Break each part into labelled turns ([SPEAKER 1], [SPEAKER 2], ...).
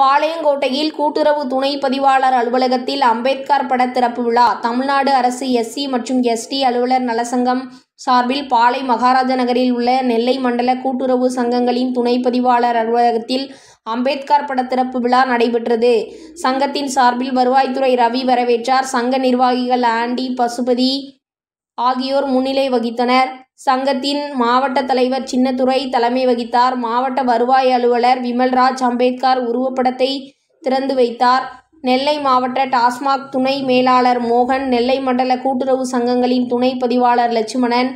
[SPEAKER 1] பாளையங்கோட்டையில் கூட்டுறவு துணை பதிவாளர் அலுவலகத்தில் அம்பேத்கர் பட திறப்பு விழா. தமிழ்நாடு அரசு எஸ்சி மற்றும் எஸ்டி அலுவலர் நலசங்கம் சார்பில் பாளை மகாராஜ நகரில் உள்ள நெல்லை மண்டல கூட்டுறவு சங்கங்களின் துணை பதிவாளர் அலுவலகத்தில் அம்பேத்கர் பட திறப்பு விழா நடைபெற்றது. சங்கத்தின் சார்பில் வருவாய்த்துறை ரவி வரவேற்றார். சங்க நிர்வாகிகள் ஆண்டி பசுபதி ஆகியோர் முன்னிலை வகித்தனர். சங்கத்தின் மாவட்ட தலைவர் சின்னத்துறை தலைமை வகித்தார். மாவட்ட வருவாய் அலுவலர் விமல்ராஜ் அம்பேத்கர் உருவப்படத்தை திறந்து வைத்தார். நெல்லை மாவட்ட டாஸ்மாக் துணை மேலாளர் மோகன் நெல்லை மண்டல கூட்டுறவு சங்கங்களின் துணை பதிவாளர் லட்சுமணன்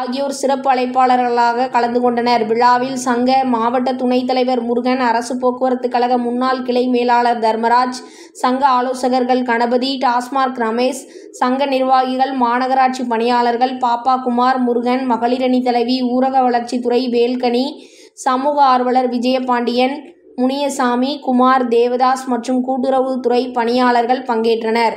[SPEAKER 1] ஆகியோர் சிறப்பு அழைப்பாளர்களாக கலந்து கொண்டனர். விழாவில் சங்க மாவட்ட துணைத் தலைவர் முருகன் அரசு போக்குவரத்து கழக முன்னாள் கிளை மேலாளர் தர்மராஜ் சங்க ஆலோசகர்கள் கணபதி டாஸ்மார்க் ரமேஷ் சங்க நிர்வாகிகள் மாநகராட்சி பணியாளர்கள் பாப்பா குமார் முருகன் மகளிரணி தலைவி ஊரக வளர்ச்சித்துறை வேல்கனி சமூக ஆர்வலர் விஜயபாண்டியன் முனியசாமி குமார் தேவதாஸ் மற்றும் கூட்டுறவுத்துறை பணியாளர்கள் பங்கேற்றனர்.